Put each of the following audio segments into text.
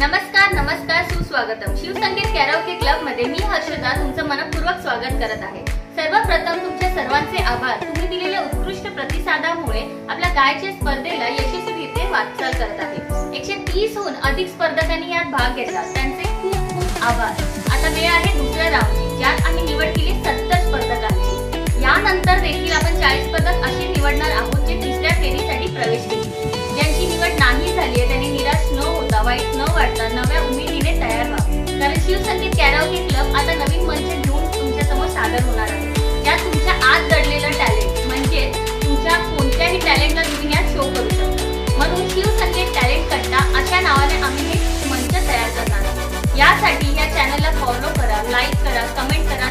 नमस्कार नमस्कार सुस्वागतम. शिवसंगीत कॅरोके क्लबमध्ये मी हर्षदा तुमचं मनपूर्वक स्वागत करत आहे. सर्वप्रथम तुमच्या सर्वांचे आभार. तुम्ही दिलेल्या उत्कृष्ट प्रतिसादामुळे आपल्या गायच्या स्पर्धेला यशस्वीरित्या वाटचाल करत आहे. एकशे तीसहून अधिक स्पर्धकांनी यात भाग घेतला. त्यांचे खूप खूप आभार. आता वेळ आहे दुसऱ्या राऊंडची ज्यात आम्ही शिवसंगीत कॅराओके क्लब आता नवीन मंच घेऊन तुमच्यासमोर सादर होणार आहे. ज्यात तुमच्या आत दडलेलं टॅलेंट म्हणजे तुमच्या कोणत्याही टॅलेंटला तुम्ही यात शो करू शकता. म्हणून शिवसंगीत टॅलेंट कट्टा अशा नावाने आम्ही हे मंच तयार करणार यासाठी या चॅनलला फॉलो करा लाईक करा कमेंट करा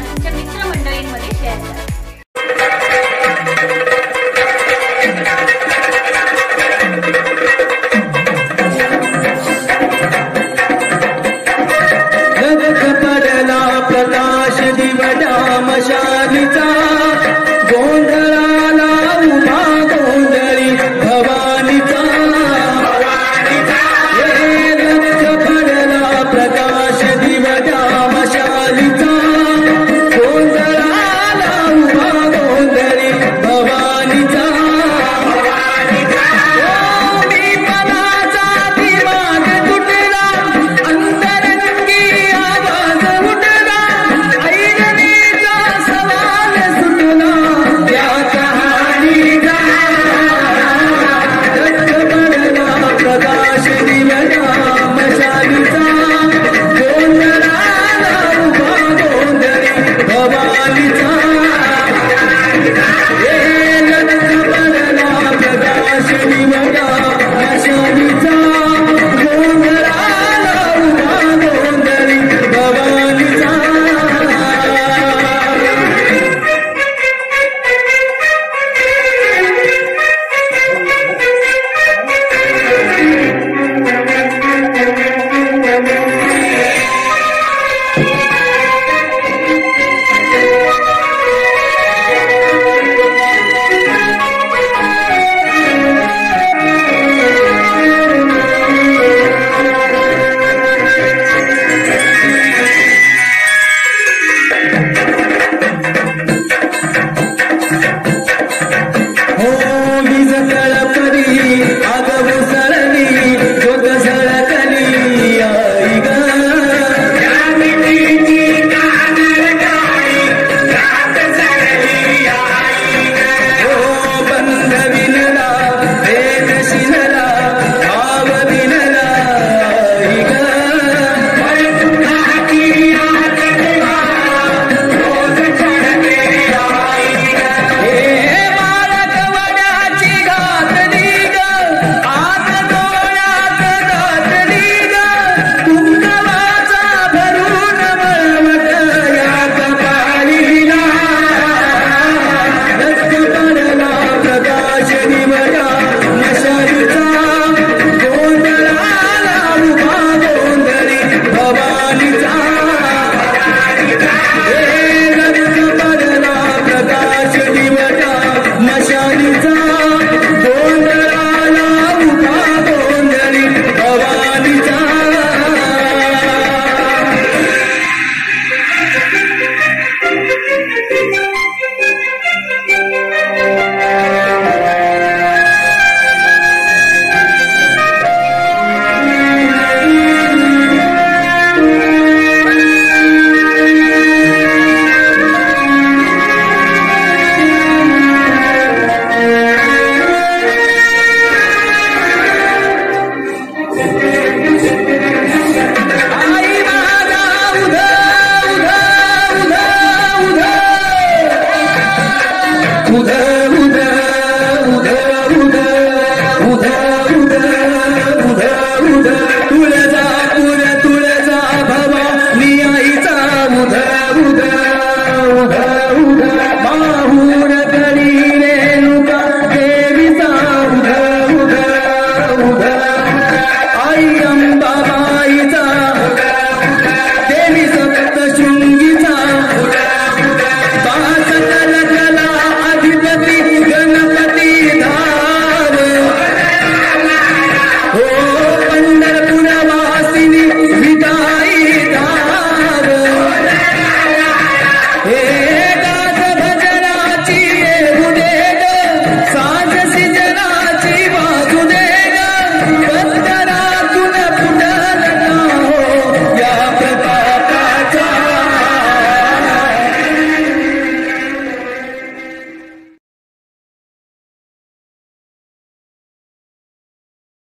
Yeah.